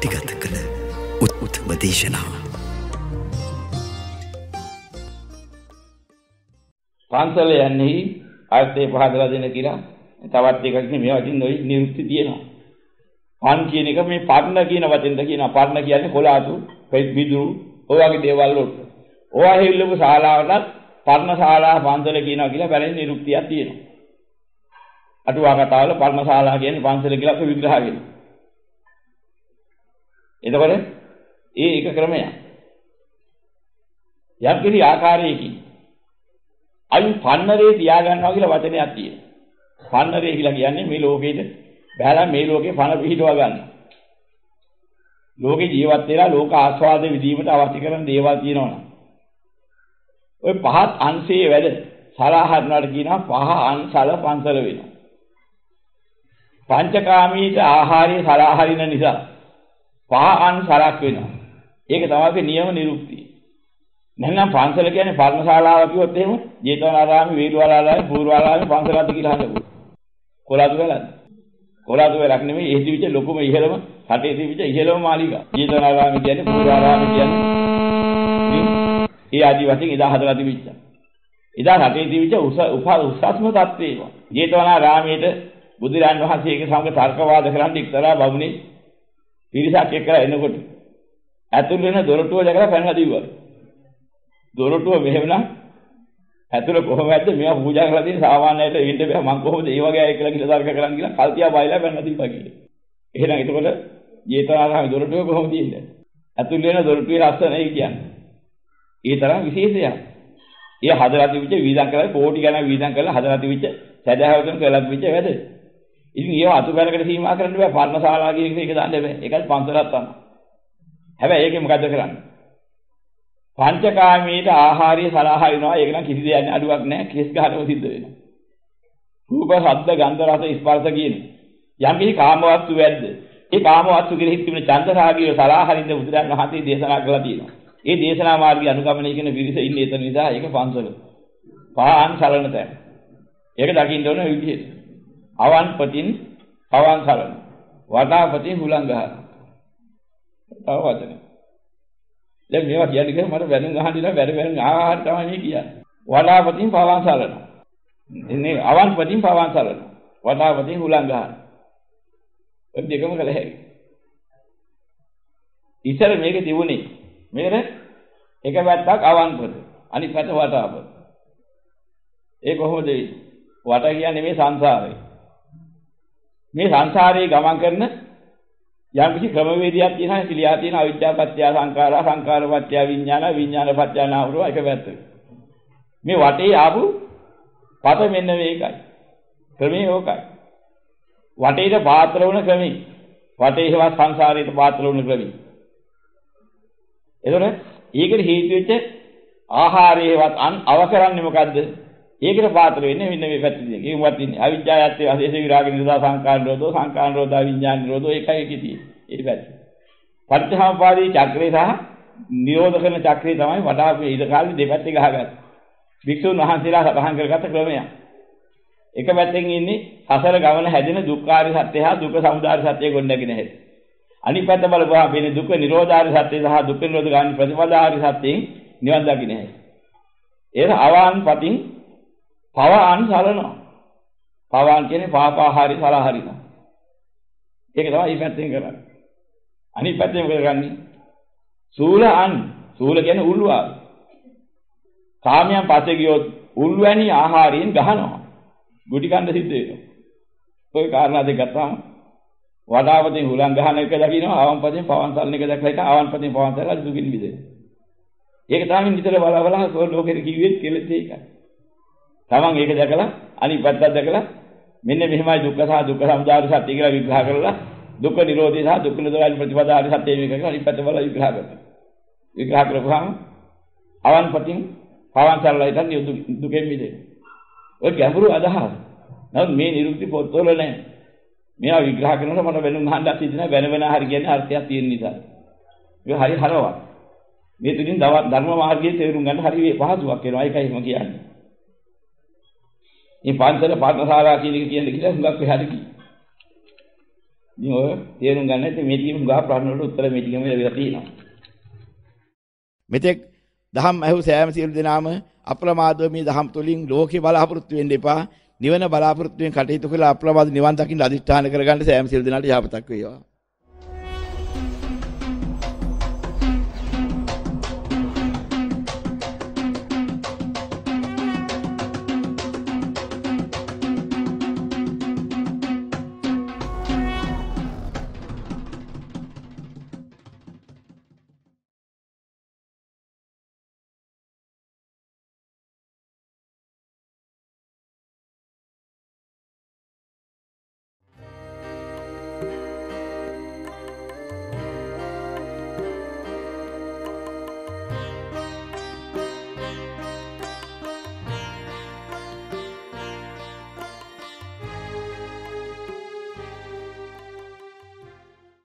පටිගත කළ උත්උත්ම දේශනාව. පන්සල යන්නේ අර්ථය පහදලා දෙන කියලා තවත් එකක් නේ මේ වටින් ওই නිරුක්ති තියෙනවා. පන් කියන එක මේ පර්ණ කියන වචෙන්ද කියනවා. පර්ණ කියන්නේ කොලාතු, පිදුරු, ඔය වගේ දේවල් වලට. ඔයා හිල්ලපු ශාලාවටත් පර්ණ ශාලා පන්සල කියනවා කියලා බැලෙන නිරුක්තියක් තියෙනවා. අටුවා කතාවල පර්ණ ශාලා කියන්නේ පන්සල කියලා අපි විග්‍රහ කරනවා. එතකොට ඒ එක ක්‍රමයක්. යම් කිසි ආකාරයකින් අයි පන්නරේ තියාගන්නවා කියලා වචනයක් තියෙනවා. පන්නරේ කියලා කියන්නේ මේ ලෝකෙද බහැලා මේ ලෝකේ පණ පිහිටවා ගන්න. ලෝකේ ජීවත් වෙලා ලෝක ආස්වාද විදීමට අවශ්‍ය කරන දේවල් තියෙනවනේ. ওই පහත් අංශයේ වැඩ සලහරනට කියනවා පහ අංශල පන්සල වෙනවා. පංචකාමීට ආහාරය සලහරින නිසා පහ අංශලක් වෙනවා. ඒක තමයි නියම නිරුක්තිය. නැත්නම් පන්සල කියන්නේ පර්ණශාලාව කිව්වොත් එහෙම ජේතවනාරාමේ වේළුවලාරාමේ පූර්වාරාමේ පන්සලක්ද කියලා හදපුවා. කොලාතු වෙලාද? කොලාතු වෙලක් නෙමෙයි ඒ දිවිච ලොකුම ඉහළම රටේ දිවිච ඉහළම මාලිගා. ජේතවනාරාමේ කියන්නේ පූර්වාරාමේ කියන්නේ ඒ ආදි වශයෙන් එදා හදලා තිබිච්ච. එදා රටේ තිබිච්ච උස උසස්ම තත්ත්වේම. ජේතවනාරාමයේද බුදුරන් වහන්සේගේ සමග තර්කවාද කරන් එක්තරා බමුණේ පිරිසක් එක්කලා එනකොට ඇතුල් වෙන දොරටුව දැකලා පැනලා දීවා. දොරටුව මෙහෙමනම් ඇතුළ කොහොමද මෙයා පූජා කරලා තියෙන සාමාන්‍යයට ඉන්න බෑ මං කොහොමද ඒ වගේ අය කියලා කියලා තර්ක කරන් කියලා කල්තියා බයිලා පැනලා දීපා කියලා. එහෙනම් එතකොට ජේතවනාරාමේ දොරටුව කොහොමද ඉන්නේ? ඇතුල් වෙන දොරටුවේ ලස්සන ඒ කියන්නේ. ඒ තරම් විශේෂයක්. ඒ හදලා තිබිච්ච වීදම් කරලා කෝටි ගණන් වීදම් කරලා හදලා තිබිච්ච සදහවතුන් කරලා තිබිච්ච වැඩ. ඉතින් ඒව අතු පැනකට සීමා කරන්න බෑ පර්ණශාලා කියන එක දාන්න බෑ. ඒකත් පන්සලක් තමයි. හැබැයි ඒකේ මොකද්ද කරන්නේ? පංචකාමීට ආහාරය සලහා වෙනවා. ඒක නම් කිසි දෙයක් අඩුවක් නැහැ. කෙස් ගහනව සිද්ධ වෙනවා. රූප, ශබ්ද, ගන්ධ, රස, ස්පර්ශ කියන යම් කිසි කාමවස්තු වැද්ද. ඒ කාමවස්තු කෙරෙහි තිබෙන චන්දරාගිය සලහා හරින්න බුදුරන් වහන්සේ දේශනා කළා තියෙනවා. ඒ දේශනා මාර්ගය අනුගමනය කරන පිරිස ඉන්නේ එතන නිසා ඒක පන්සල. පාන් සලන තැන. ඒක දකින්න ඕන විදිහට. අවන්පතින් පවන් සලන. වටාපතින් හුලං ගහන. තව වචන. දැන් මේවා කියන්නේ කියලා මට වැනුම් අහන්න ඉන්න වැඩ වැනුම් ආහාර තමයි මේ කියන්නේ. වටාපතින් පවන් සලන. ඉන්නේ අවන්පතින් පවන් සලන. වටාපතින් හුලං ගහන. ඔය දෙකම කළ හැකියි. ඉතර මේක තිබුණේ මේකට එක පැත්තක් අවන්පත අනිත් පැත්ත වටාපත. ඒ කොහොමද වට කියන්නේ මේ සංසාරේ. මේ සංසාරේ ගමන් කරන යම් කිසි ක්‍රමවේදයක් තියෙනවා පිළියා තියෙන අවිද්‍යාව පත්‍ය සංඛාරා සංඛාර පත්‍ය විඥාන විඥාන පත්‍ය නාමරෝ එක පැත්තක. මේ වටේ ආපු පත මෙන්න මේකයි. ක්‍රමේ ඕකයි. වටේට පාත්‍ර වුණ ක්‍රමේ. වටේ හේවත් සංසාරයට පාත්‍ර වුණ ක්‍රමේ. එතකොට ඒකට හේතු වෙච්ච ආහාරයේවත් අන් අව කරන්නේ මොකද්ද? ඒකට පාත්‍ර වෙන්නේ මෙන්න මේ පැත්තේ. ඒකවත් ඉන්නේ අවිජ්ජායත්තේ අශේෂ විරාග නිරෝධා සංකාර නිරෝධෝ සංකාර නිරෝධා විඥාන නිරෝධෝ ඒකයි ඒකේ ඒ පැත්ත. පටිච්චසමුපාදී චක්‍රේ සහ නිරෝධ කරන චක්‍රේ තමයි වඩා මේ ඉද කාලේ දෙපැත්තේ ගහගත්තේ. වික්ෂුන් වහන්සේලා සතහන් කරගත්ත ක්‍රමයක්. එක පැත්තෙන් ඉන්නේ සසර ගමන හැදෙන දුක්ඛාරි සත්‍ය හා දුක සමුදාය සත්‍ය ගොඩනගෙන හැටි. අනිත් පැත්ත බලපුවාම වෙන දුක නිරෝධාරි සත්‍ය සහ දුක් නිරෝධ ගාමී ප්‍රතිපදාරි සත්‍යයෙන් නිවන් දකින්න හැටි. ඒක අවාන් පතින් පවාන් සලනවා. පවාන් කියන්නේ පාපාහාරි සලහරිනවා. ඒක තමයි මේ පැත්තෙන් කරන්නේ. අනිත් පැත්තෙන් මොකද කරන්නේ? සූල අන් සූල කියන්නේ උල්වා. කාමයන් පස්සේ ගියොත් උල්වැනි ආහාරයෙන් ගහනවා. ගුටි කන්න සිද්ධ වෙනවා. ඔය කාරණා දෙක ගත්තාම වඩාවතින් හුලං ගහන එක දකින්නවා ආවන්පතෙන් පවන් සල්න එක දැක්ලා ඉතින් ආවන්පතෙන් පවන් සල්ලා දුකින් මිදෙනවා. ඒක තමයි නිතර බල බල ලෝකෙට කිව්වෙත් කෙලෙත් ඒකයි. තමන් ඒක දැකලා අනිත් පැත්තත් දැකලා මෙන්න මෙහෙමයි දුක්ඛ සහ දුක්ඛ සමුදය සත්‍ය කියලා විග්‍රහ කරලා දුක්ඛ නිරෝධය සහ දුක්ඛ නිරෝධය ප්‍රතිපදාරි සත්‍ය මේක කියලා අනිත් පැත්ත බලලා විග්‍රහ කරනවා. විග්‍රහ කරපුවාම ආවන්පතින් පවන් සල්ලා ඉතින් දුකෙන් මිදෙනවා. ඔය ගැඹුරු අදහස්. නමුත් මේ නිරුක්ති පොත්වල නැහැ. මේවා විග්‍රහ කරනකොට මට වෙනුම් අහන්න සිද්ධ වෙන වෙන හරි කියන්නේ අර්ථයක් තියෙන නිසා. ඒක හරි හරවත්. මේ තුලින් ධර්ම මාර්ගයේ තේරුම් ගන්න හරි පහසුවක් වෙනවා. ඒකයි මම කියන්නේ. මේ පන්සල පාඨශාලා කියන එක කියන්නේ කියලා හුඟක් එහාට ගිහින්. ඉතින් ඔය තේරුම් ගන්න ඉතින් මේ ටිකම ගහ ප්‍රශ්න වලට උත්තර මේ ටිකම ලැබිලා තියෙනවා. මෙතෙක් දහම් ඇහු සෑම සියලු දෙනාම අප්‍රමාදව මේ දහම් තුලින් ලෝකේ බලාපොරොත්තු වෙන්න එපා. නිවන බලාපොරොත්තු වෙන කටයුතු කළා අප්‍රමාද නිවන් දකින්න අදිෂ්ඨාන කරගන්න සෑම සියලු දෙනාට යහපතක් වේවා.